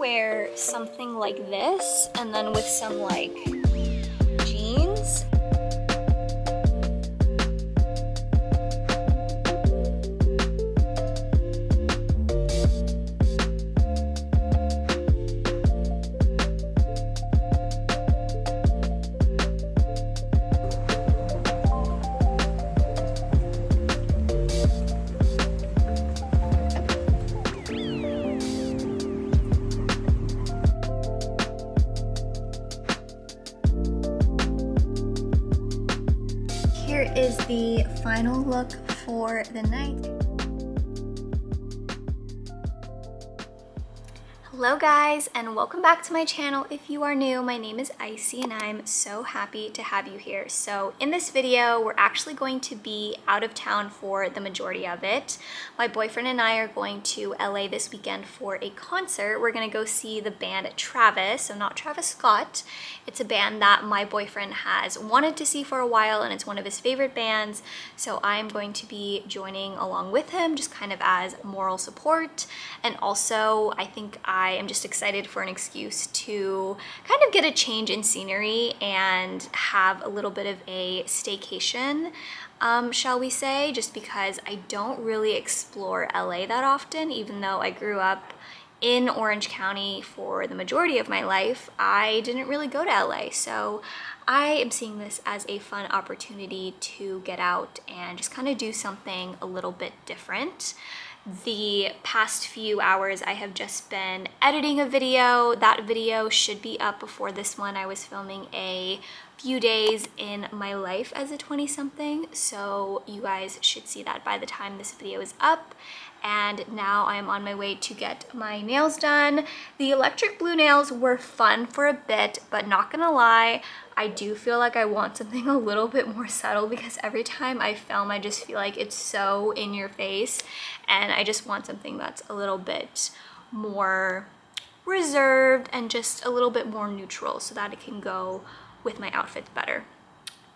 wear something like this and then with some like final look for the night. Hello guys and welcome back to my channel. If you are new, my name is Icie and I'm so happy to have you here. So in this video, we're actually going to be out of town for the majority of it. My boyfriend and I are going to LA this weekend for a concert. We're gonna go see the band Travis, so not Travis Scott. It's a band that my boyfriend has wanted to see for a while and it's one of his favorite bands. So I'm going to be joining along with him just kind of as moral support. And also I think I I am just excited for an excuse to kind of get a change in scenery and have a little bit of a staycation, um, shall we say, just because I don't really explore LA that often, even though I grew up in Orange County for the majority of my life, I didn't really go to LA. So I am seeing this as a fun opportunity to get out and just kind of do something a little bit different the past few hours I have just been editing a video. That video should be up before this one. I was filming a few days in my life as a 20 something so you guys should see that by the time this video is up and now I'm on my way to get my nails done. The electric blue nails were fun for a bit, but not gonna lie, I do feel like I want something a little bit more subtle because every time I film, I just feel like it's so in your face and I just want something that's a little bit more reserved and just a little bit more neutral so that it can go with my outfits better.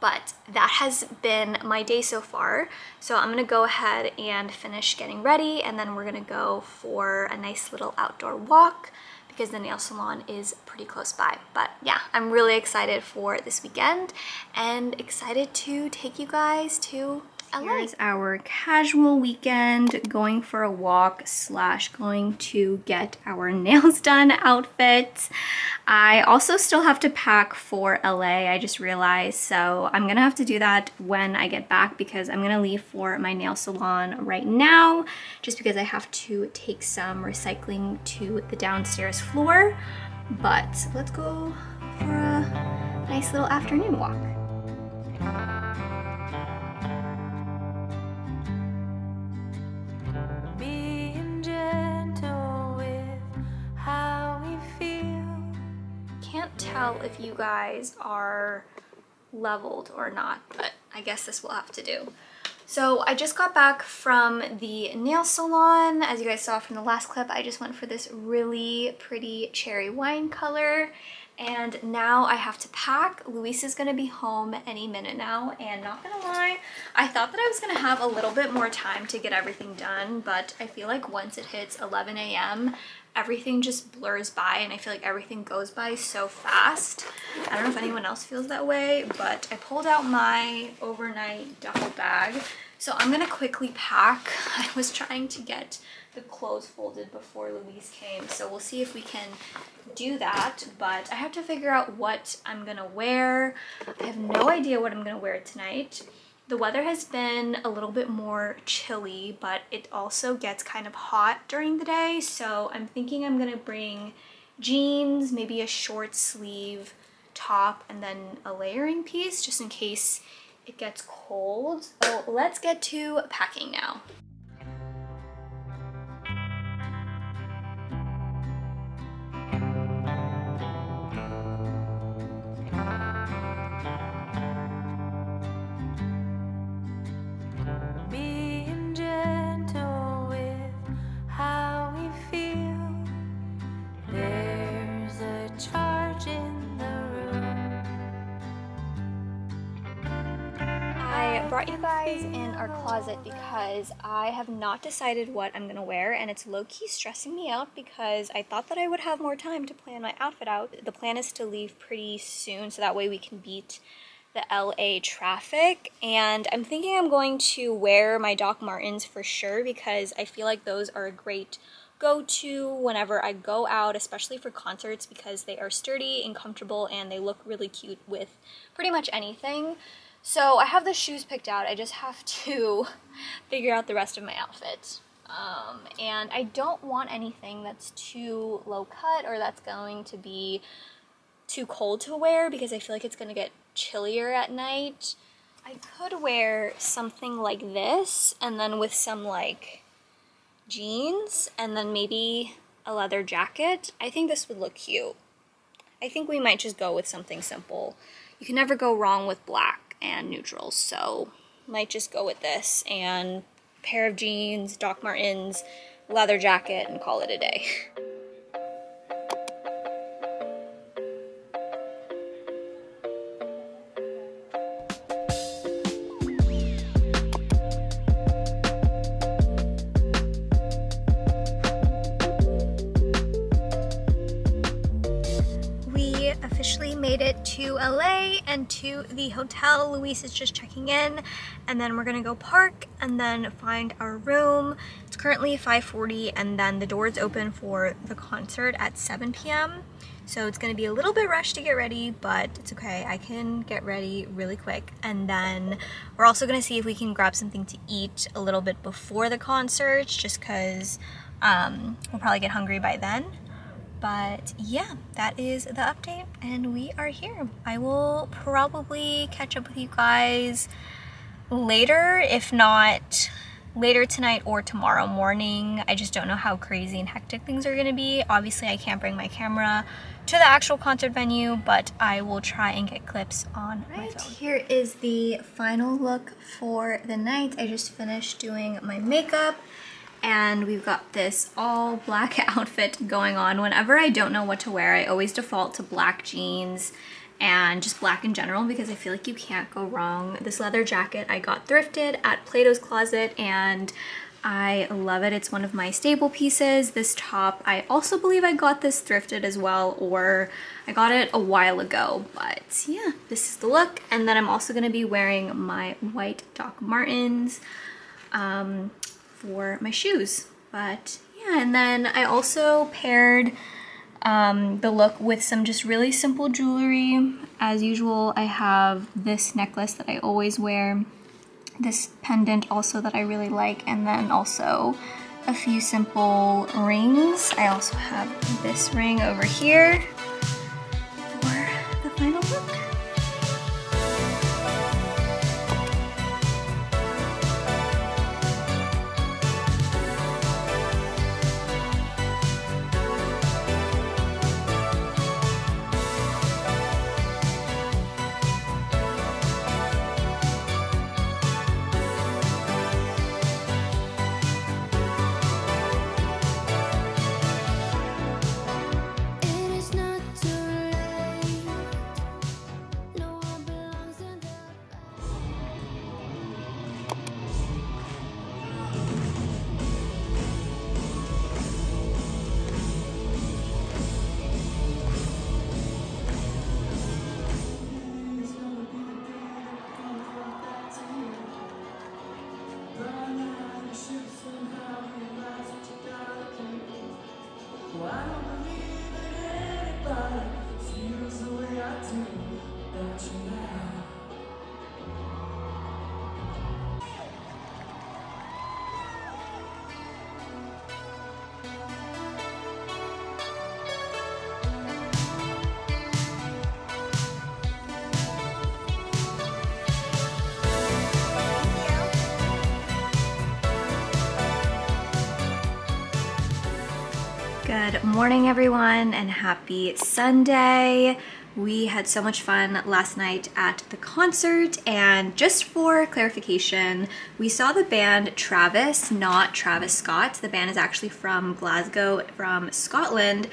But that has been my day so far. So I'm gonna go ahead and finish getting ready and then we're gonna go for a nice little outdoor walk because the nail salon is pretty close by. But yeah, I'm really excited for this weekend and excited to take you guys to. Here's our casual weekend going for a walk slash going to get our nails done outfit. I also still have to pack for LA, I just realized, so I'm gonna have to do that when I get back because I'm gonna leave for my nail salon right now just because I have to take some recycling to the downstairs floor. But let's go for a nice little afternoon walk. Tell if you guys are leveled or not, but I guess this will have to do. So I just got back from the nail salon. As you guys saw from the last clip, I just went for this really pretty cherry wine color. And now I have to pack. Luis is gonna be home any minute now. And not gonna lie, I thought that I was gonna have a little bit more time to get everything done, but I feel like once it hits 11 a.m., everything just blurs by and I feel like everything goes by so fast. I don't know if anyone else feels that way, but I pulled out my overnight duffel bag. So I'm gonna quickly pack. I was trying to get the clothes folded before Luis came, so we'll see if we can do that, but I have to figure out what I'm gonna wear. I have no idea what I'm gonna wear tonight. The weather has been a little bit more chilly, but it also gets kind of hot during the day. So I'm thinking I'm gonna bring jeans, maybe a short sleeve top, and then a layering piece just in case it gets cold. So let's get to packing now. Brought you guys in our closet because I have not decided what I'm gonna wear and it's low-key stressing me out because I thought that I would have more time to plan my outfit out. The plan is to leave pretty soon so that way we can beat the LA traffic and I'm thinking I'm going to wear my Doc Martens for sure because I feel like those are a great go-to whenever I go out, especially for concerts because they are sturdy and comfortable and they look really cute with pretty much anything. So I have the shoes picked out. I just have to figure out the rest of my outfit. Um, and I don't want anything that's too low cut or that's going to be too cold to wear because I feel like it's going to get chillier at night. I could wear something like this and then with some like jeans and then maybe a leather jacket. I think this would look cute. I think we might just go with something simple. You can never go wrong with black and neutrals, so might just go with this and pair of jeans, Doc Martens, leather jacket, and call it a day. To the hotel. Luis is just checking in and then we're gonna go park and then find our room. It's currently 5.40 and then the doors open for the concert at 7 p.m. So it's gonna be a little bit rushed to get ready, but it's okay. I can get ready really quick. And then we're also gonna see if we can grab something to eat a little bit before the concert, just cause um, we'll probably get hungry by then. But yeah, that is the update and we are here. I will probably catch up with you guys later, if not later tonight or tomorrow morning. I just don't know how crazy and hectic things are gonna be. Obviously, I can't bring my camera to the actual concert venue, but I will try and get clips on right, my phone. Here is the final look for the night. I just finished doing my makeup and we've got this all black outfit going on. Whenever I don't know what to wear, I always default to black jeans and just black in general because I feel like you can't go wrong. This leather jacket I got thrifted at Plato's Closet and I love it. It's one of my staple pieces. This top, I also believe I got this thrifted as well, or I got it a while ago, but yeah, this is the look. And then I'm also gonna be wearing my white Doc Martens. Um, for my shoes. But yeah, and then I also paired um, the look with some just really simple jewelry. As usual, I have this necklace that I always wear, this pendant also that I really like, and then also a few simple rings. I also have this ring over here Morning, everyone, and happy Sunday. We had so much fun last night at the concert, and just for clarification, we saw the band Travis, not Travis Scott. The band is actually from Glasgow, from Scotland.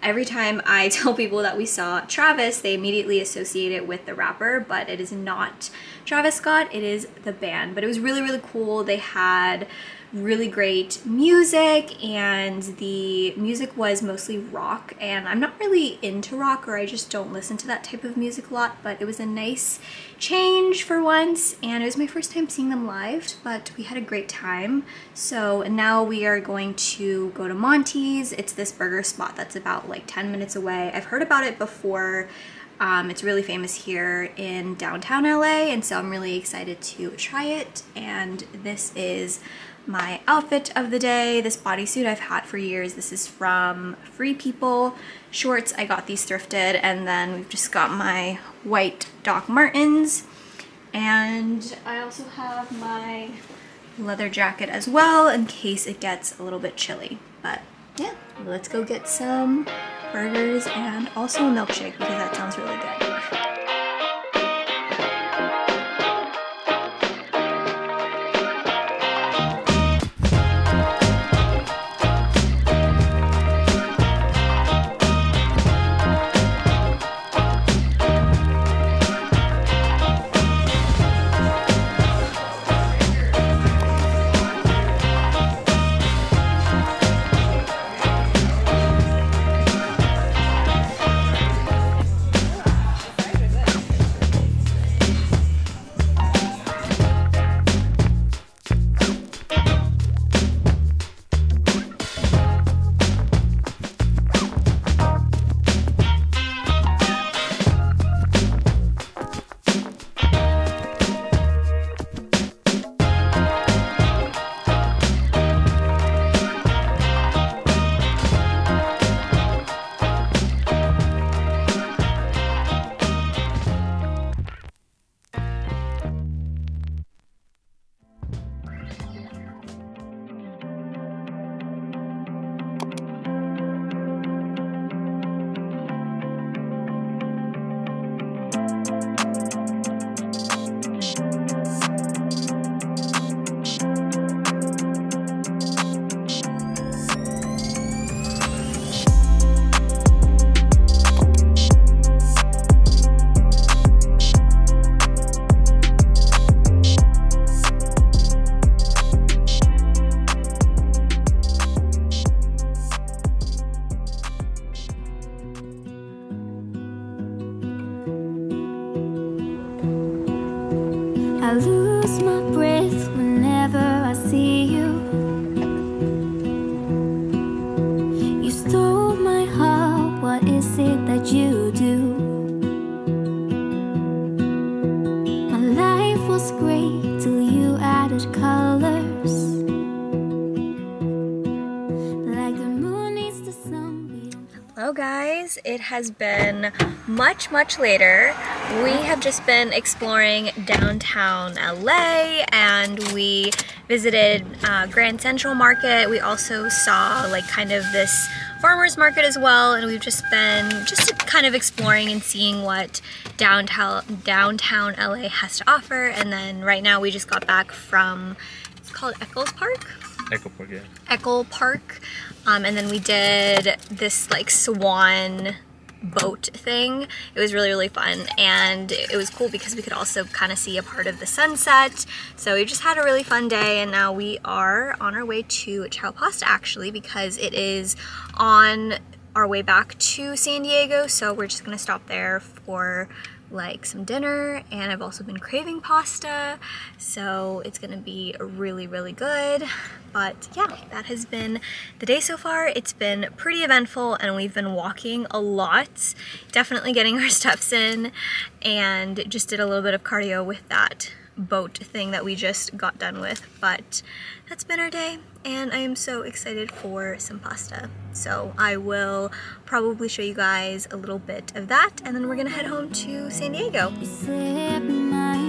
Every time I tell people that we saw Travis, they immediately associate it with the rapper, but it is not Travis Scott, it is the band. But it was really, really cool. They had really great music and the music was mostly rock and I'm not really into rock or I just don't listen to that type of music a lot but it was a nice change for once and it was my first time seeing them live but we had a great time. So now we are going to go to Monty's. It's this burger spot that's about like 10 minutes away. I've heard about it before. Um, it's really famous here in downtown LA and so I'm really excited to try it and this is my outfit of the day. This bodysuit I've had for years. This is from Free People. Shorts, I got these thrifted. And then we've just got my white Doc Martens. And I also have my leather jacket as well in case it gets a little bit chilly. But yeah, let's go get some burgers and also a milkshake because that sounds really good. I lose my breath. Guys, it has been much, much later. We have just been exploring downtown LA and we visited uh, Grand Central Market. We also saw like kind of this farmer's market as well and we've just been just kind of exploring and seeing what downtown downtown LA has to offer and then right now we just got back from it's called Eccles Park Echo Park, yeah. Echo Park. Um, and then we did this like swan boat thing. It was really, really fun. And it was cool because we could also kind of see a part of the sunset. So we just had a really fun day and now we are on our way to Ciao Pasta actually because it is on our way back to San Diego. So we're just gonna stop there for like some dinner and I've also been craving pasta so it's gonna be really really good. But yeah that has been the day so far. It's been pretty eventful and we've been walking a lot. Definitely getting our steps in and just did a little bit of cardio with that boat thing that we just got done with but that's been our day and I am so excited for some pasta. So I will probably show you guys a little bit of that and then we're gonna head home to San Diego. You set my